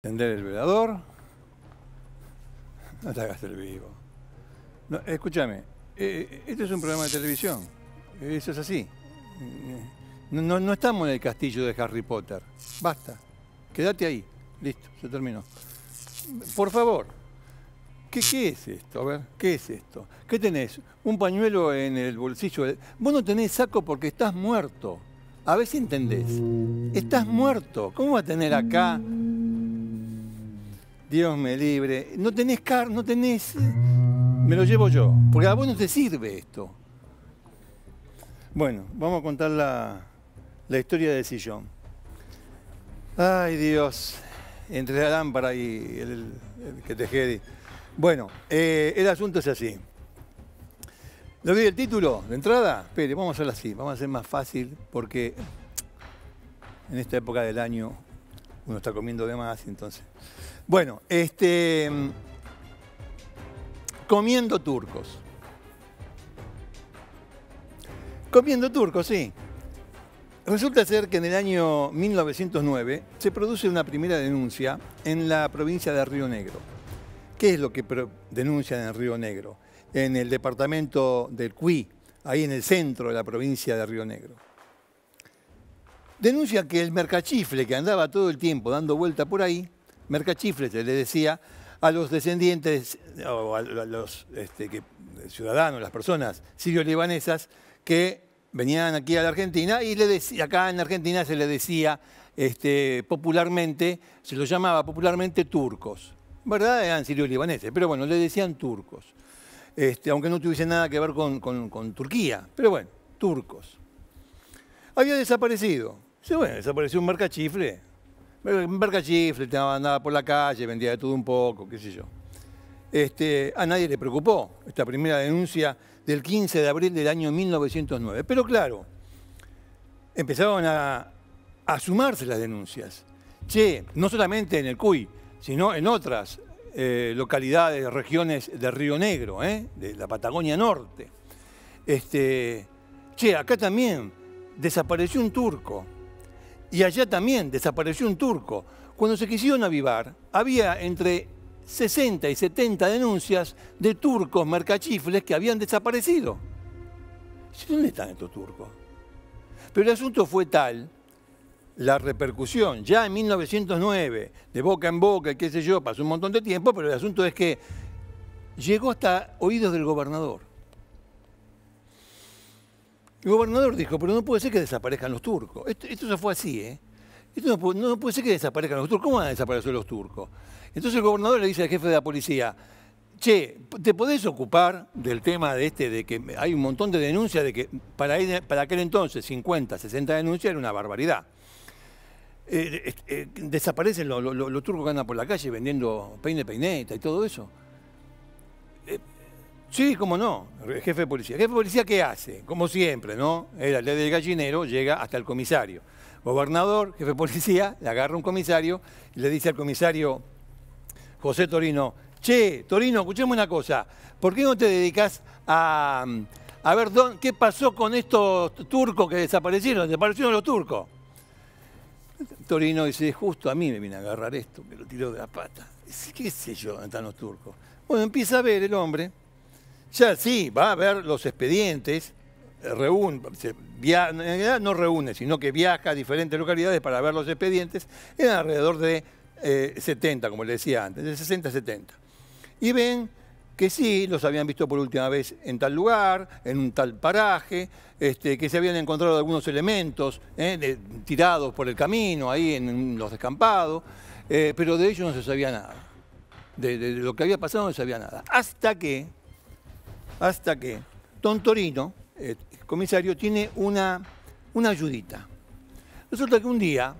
Tender el velador. No te hagas el vivo. No, escúchame, eh, esto es un programa de televisión. Eso es así. No, no- estamos en el castillo de Harry Potter. Basta. Quédate ahí. Listo, se terminó. Por favor. ¿Qué, qué es esto? A ver, ¿qué es esto? ¿Qué tenés? Un pañuelo en el bolsillo. Vos no tenés saco porque estás muerto. A ver si entendés. Estás muerto. ¿Cómo va a tener acá? Dios me libre. No tenés car, no tenés. eh, Me lo llevo yo. Porque a vos no te sirve esto. Bueno, vamos a contar la, la historia del sillón. Ay, Dios. Entre la lámpara y el, el que te. Bueno, eh, el asunto es así. ¿Le doy el título de entrada? Espere, vamos a hacerlo así. Vamos a hacer más fácil porque en esta época del año uno está comiendo de más, entonces. Bueno, este. Comiendo turcos. Comiendo turcos, sí. Resulta ser que en el año 1909 se produce una primera denuncia en la provincia de Río Negro. ¿Qué es lo que denuncian en Río Negro? En el departamento del Cuy, ahí en el centro de la provincia de Río Negro. Denuncia que el mercachifle que andaba todo el tiempo dando vuelta por ahí, mercachifle se le decía a los descendientes o a los este, ciudadanos, las personas sirio-libanesas que venían aquí a la Argentina y le decía, acá en Argentina se le decía este, popularmente, se los llamaba popularmente turcos. ¿Verdad? Eran sirio-libaneses, pero bueno, le decían turcos. Este, aunque no tuviese nada que ver con Turquía, pero bueno, turcos. Había desaparecido. Sí, bueno, desapareció un mercachifle. Un mercachifle, andaba por la calle, vendía de todo un poco, qué sé yo. Este, a nadie le preocupó esta primera denuncia del 15 de abril del año 1909. Pero claro, empezaron a, sumarse las denuncias. Che, no solamente en el Cuy, sino en otras eh, localidades, regiones de Río Negro, ¿eh? de la Patagonia Norte. Este, che, acá también desapareció un turco. Y allá también desapareció un turco. Cuando se quisieron avivar, había entre 60 y 70 denuncias de turcos mercachifles que habían desaparecido. ¿Dónde están estos turcos? Pero el asunto fue tal, la repercusión, ya en 1909, de boca en boca, qué sé yo, pasó un montón de tiempo, pero el asunto es que llegó hasta oídos del gobernador. El gobernador dijo, pero no puede ser que desaparezcan los turcos. Esto, esto fue así, ¿eh? Esto no puede, ser que desaparezcan los turcos. ¿Cómo van a desaparecer los turcos? Entonces el gobernador le dice al jefe de la policía, che, ¿te podés ocupar del tema de este, de que hay un montón de denuncias, de que para, para aquel entonces 50, 60 denuncias era una barbaridad? Eh, eh, eh, desaparecen los, los- los turcos que andan por la calle vendiendo peine peineta y todo eso. Sí, cómo no, jefe de policía. ¿El jefe policía qué hace? Como siempre, ¿no? Era ley del gallinero, llega hasta el comisario. Gobernador, jefe de policía, le agarra un comisario y le dice al comisario José Torino, che, Torino, escuchame una cosa, ¿por qué no te dedicas a, a ver dónde- qué pasó con estos turcos que desaparecieron? Desaparecieron los turcos. Torino dice, justo a mí me viene a agarrar esto, que lo tiró de la pata. Dice, ¿Qué sé yo dónde están los turcos? Bueno, empieza a ver el hombre, ya sí, va a ver los expedientes, eh, reúne, en realidad no reúne, sino que viaja a diferentes localidades para ver los expedientes, eran alrededor de eh, 70, como le decía antes, de 60 a 70. Y ven que sí, los habían visto por última vez en tal lugar, en un tal paraje, este, que se habían encontrado algunos elementos eh, tirados por el camino, ahí en los descampados, eh, pero de ellos no se sabía nada. De lo que había pasado no se sabía nada. Hasta que, hasta que Don Torino, eh, el comisario, tiene una, una ayudita. Resulta que un día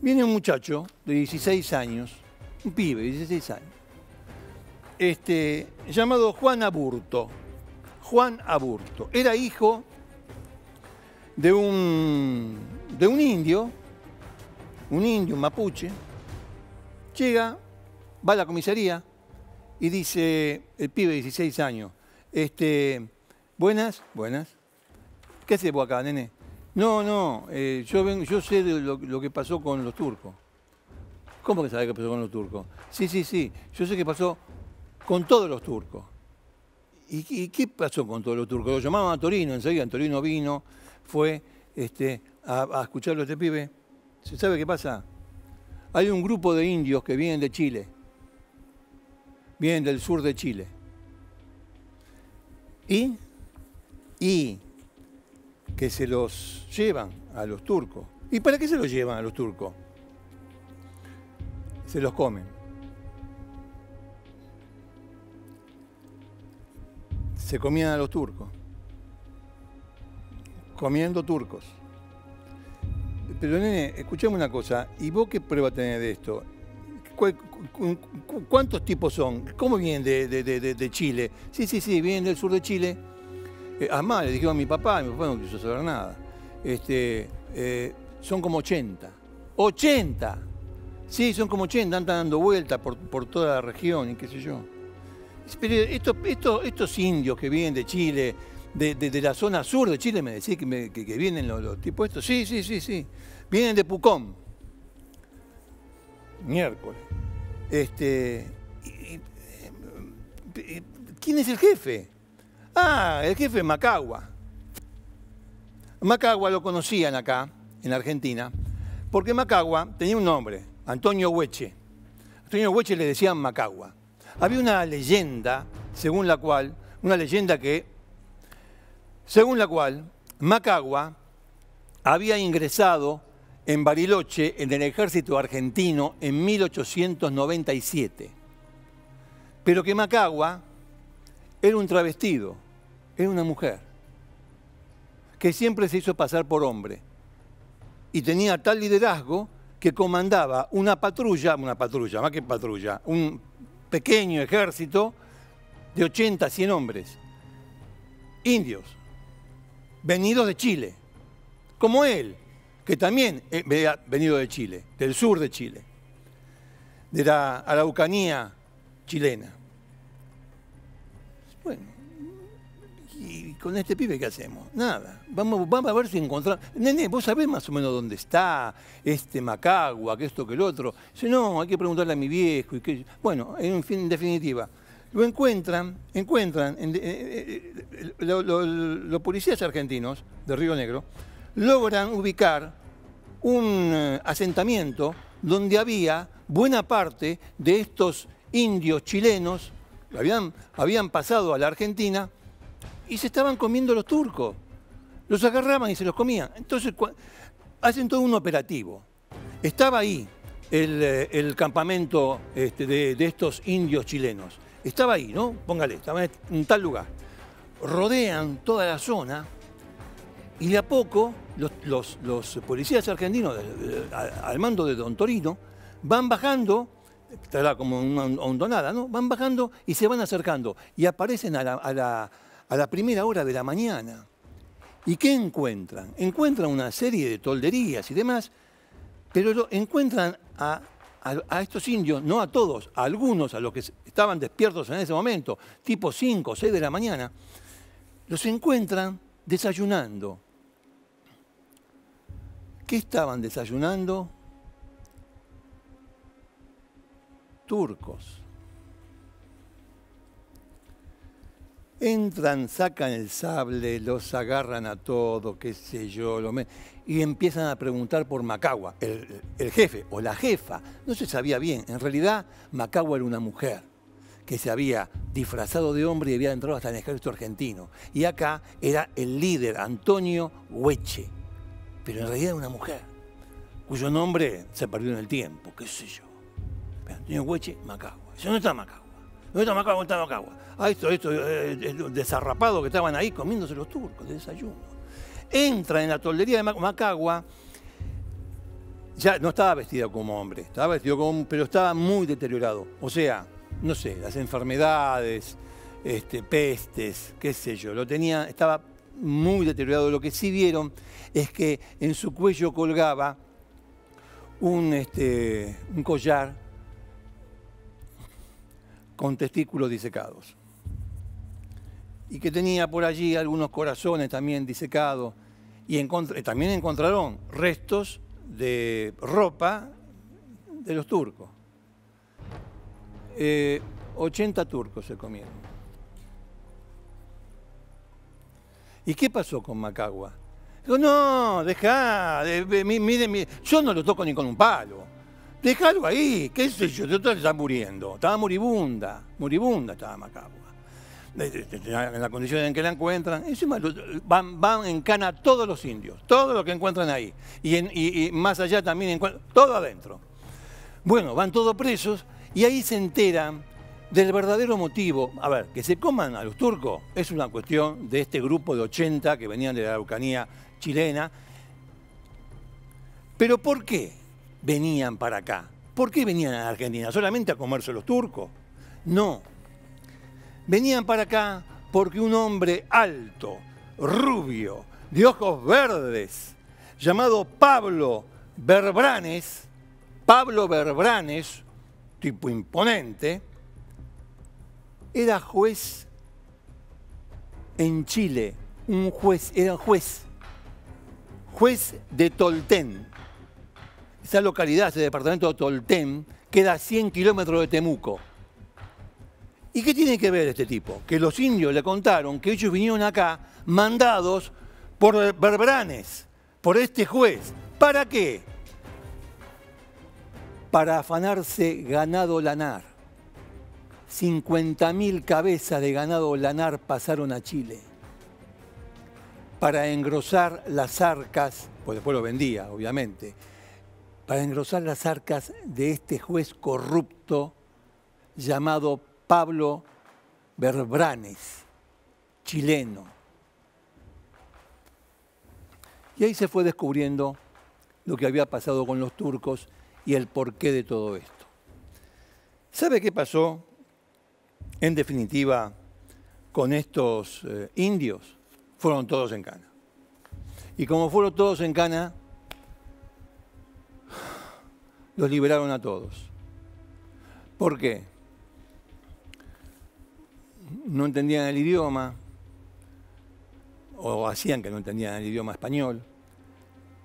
viene un muchacho de 16 años, un pibe de 16 años, este, llamado Juan Aburto. Juan Aburto. Era hijo de un, de un indio, un indio, un mapuche. Llega, va a la comisaría y dice, el pibe de 16 años, este, buenas, buenas. ¿Qué haces vos acá, nene? No, no, eh, yo, yo sé lo, que pasó con los turcos. ¿Cómo que sabe qué pasó con los turcos? Sí, sí, sí. Yo sé qué pasó con todos los turcos. ¿Y, qué pasó con todos los turcos? Lo llamaban a Torino, enseguida Torino vino, fue este, a, a escucharlo a este pibe. ¿Se sabe qué pasa? Hay un grupo de indios que vienen de Chile, vienen del sur de Chile. Y, y que se los llevan a los turcos. ¿Y para qué se los llevan a los turcos? Se los comen. Se comían a los turcos. Comiendo turcos. Pero nene, escuchame una cosa, ¿y vos qué prueba tenés de esto? ¿Cuántos tipos son? ¿Cómo vienen de, Chile? Sí, sí, sí, vienen del sur de Chile. Eh, además, le dijeron a mi papá, mi papá no quiso saber nada. Este, eh, son como 80. ¡80! Sí, son como 80, andan dando vueltas por, toda la región y qué sé yo. Pero estos indios que vienen de Chile, de, la zona sur de Chile, me decís que, que, vienen los, tipos estos. Sí, sí, sí, sí. Vienen de Pucón. Miércoles. Este, ¿Quién es el jefe? Ah, el jefe Macagua. Macagua lo conocían acá, en Argentina, porque Macagua tenía un nombre, Antonio Hueche. Antonio Hueche le decían Macagua. Había una leyenda, según la cual, una leyenda que según la cual Macagua había ingresado en Bariloche en el ejército argentino en 1897, pero que Macagua era un travestido, era una mujer, que siempre se hizo pasar por hombre y tenía tal liderazgo que comandaba una patrulla, una patrulla, más que patrulla, un pequeño ejército de 80, 100 hombres, indios, venidos de Chile, como él, que también había venido de Chile, del sur de Chile, de la Araucanía chilena. Bueno, ¿y con este pibe qué hacemos? Nada. Vamos, vamos a ver si encontramos. Nene, vos sabés más o menos dónde está este Macagua, que esto, que el otro. Dice, no, hay que preguntarle a mi viejo. Y que... Bueno, en definitiva, lo encuentran, encuentran, eh, eh, los policías argentinos de Río Negro logran ubicar un eh, asentamiento donde había buena parte de estos indios chilenos habían, habían pasado a la Argentina y se estaban comiendo los turcos. Los agarraban y se los comían. Entonces hacen todo un operativo. Estaba ahí el, campamento este, de estos indios chilenos. Estaba ahí, ¿no? Póngale, estaba en tal lugar. Rodean toda la zona y de a poco los, policías argentinos al mando de Don Torino van bajando, estará como una hondonada, ¿no? Van bajando y se van acercando y aparecen a la, primera hora de la mañana. ¿Y qué encuentran? Encuentran una serie de tolderías y demás, pero encuentran a a, estos indios, no a todos, a algunos, a los que estaban despiertos en ese momento, tipo 5 o 6 de la mañana, los encuentran desayunando. ¿Qué estaban desayunando? Turcos. Entran, sacan el sable, los agarran a todos, qué sé yo, lo y empiezan a preguntar por Macagua, el, jefe o la jefa. No se sabía bien, en realidad Macagua era una mujer que se había disfrazado de hombre y había entrado hasta el ejército argentino. Y acá era el líder, Antonio Hueche, pero en realidad era una mujer, cuyo nombre se perdió en el tiempo, qué sé yo. Antonio Hueche, Macagua. ¿Dónde está Macagua? ¿Dónde está Macagua? ¿Dónde está Macagua? Ah, esto, esto, eh, desarrapado que estaban ahí comiéndose los turcos de desayuno. Entra en la toldería de Macagua, ya no estaba vestida como hombre, estaba vestido como, pero estaba muy deteriorado. O sea, no sé, las enfermedades, este, pestes, qué sé yo, lo tenía, estaba muy deteriorado. Lo que sí vieron es que en su cuello colgaba un, este, un collar con testículos disecados y que tenía por allí algunos corazones también disecados. Y también encontraron restos de ropa de los turcos. 80 eh, turcos se comieron. ¿Y qué pasó con Macagua? Digo, no, deja, mire, yo no lo toco ni con un palo. Déjalo ahí, qué sé yo, yo está muriendo. Estaba moribunda, moribunda estaba Macagua. En la condición en que la encuentran, encima van, van en cana todos los indios, todo lo que encuentran ahí. Y, y más allá también encuentran, todo adentro. Bueno, van todos presos y ahí se enteran del verdadero motivo. A ver, que se coman a los turcos es una cuestión de este grupo de 80 que venían de la Araucanía chilena. Pero ¿por qué venían para acá? ¿Por qué venían a Argentina? ¿Solamente a comerse los turcos? No. Venían para acá porque un hombre alto, rubio, de ojos verdes, llamado Pablo Berbranes, Pablo Berbranes, tipo imponente, era juez en Chile, un juez, era juez, juez de Tolten. Esa localidad, ese departamento de Tolten, queda a 100 kilómetros de Temuco. ¿Y qué tiene que ver este tipo? Que los indios le contaron que ellos vinieron acá mandados por Berbranes, por este juez. ¿Para qué? Para afanarse ganado lanar. 50.000 cabezas de ganado lanar pasaron a Chile para engrosar las arcas, pues después lo vendía, obviamente, para engrosar las arcas de este juez corrupto llamado Pablo Berbranes, chileno. Y ahí se fue descubriendo lo que había pasado con los turcos y el porqué de todo esto. ¿Sabe qué pasó en definitiva, con estos eh, indios, fueron todos en cana. Y como fueron todos en cana, los liberaron a todos. ¿Por qué? No entendían el idioma, o hacían que no entendían el idioma español.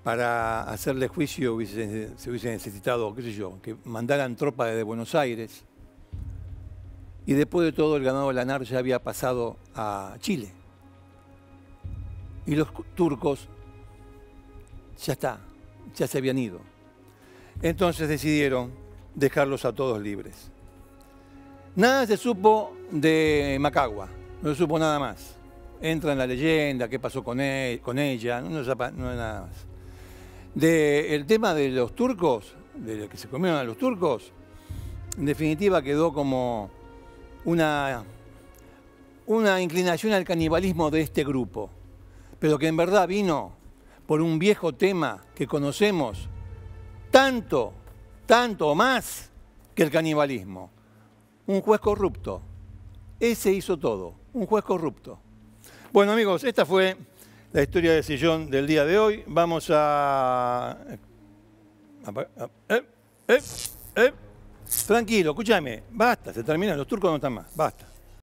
Para hacerle juicio se hubiese necesitado, qué sé yo, que mandaran tropas desde Buenos Aires y después de todo el ganado lanar ya había pasado a Chile. Y los turcos ya está, ya se habían ido. Entonces decidieron dejarlos a todos libres. Nada se supo de Macagua, no se supo nada más. Entra en la leyenda, qué pasó con, él, con ella, no, no, nada más. De, el tema de los turcos, de lo que se comieron a los turcos, en definitiva quedó como una, una inclinación al canibalismo de este grupo, pero que en verdad vino por un viejo tema que conocemos tanto, tanto o más que el canibalismo. Un juez corrupto. Ese hizo todo, un juez corrupto. Bueno amigos, esta fue la historia de Sillón del día de hoy. Vamos a... Eh, eh, eh. Tranquilo, escúchame, basta, se terminan, los turcos no están más, basta.